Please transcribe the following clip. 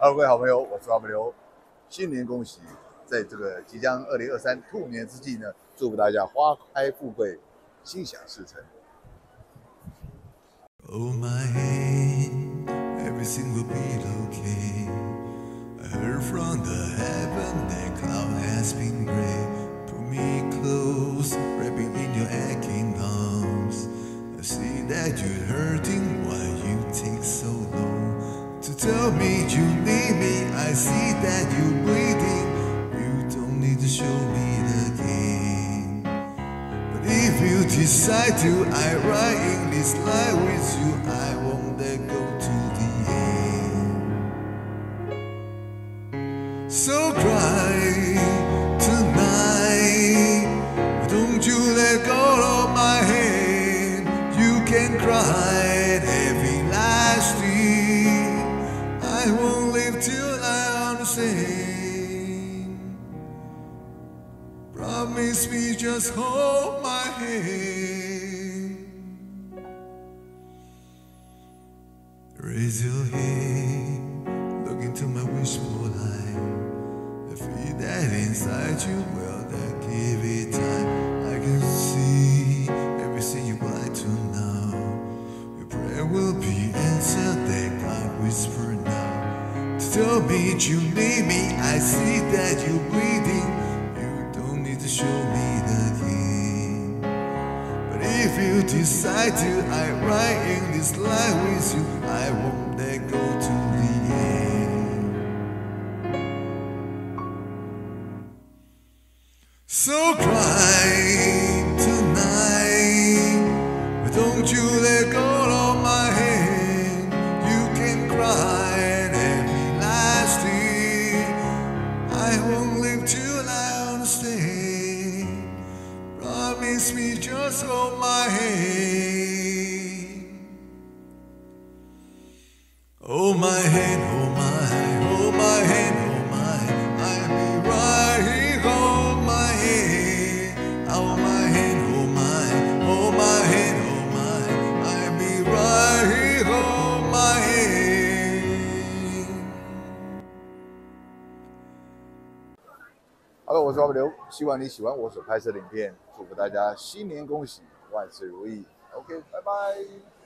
Hello，各位好朋友，我是阿不刘，新年恭喜！在这个即将二零二三兔年之际呢，祝福大家花开富贵，心想事成。Oh my hand, everything will be okay. Heard from the heaven that cloud has been gray. Put me close, wrapping in your aching arms. I see that you're hurting, why you take so long to tell me you need me. I see that you're bleeding, you don't need to show me the game. But if you decide to, I write in this line with you, I won't let go to the end. So cry tonight. Don't you let go of my hand? You can cry I won't live till I understand. Promise me just hold my hand. Raise your head, look into my wishful eye. I feel that inside you, well, that give it time. I can see everything you like to know. Your prayer will be To tell me you need me, I see that you're bleeding. You don't need to show me the game. But if you decide to, I write in this line with you. I won't let go to the end. So cry Promise me just hold my hand. Hold oh, my hand, hold oh, my, hold my hand, hold my, I'll be right here. Hold my hand, hold my hand, hold my, hold my hand, hold my, I'll be right here. Hold my hand. Hello，我是阿不刘，希望你喜欢我所拍摄的影片，祝福大家新年恭喜，万事如意。OK，拜拜。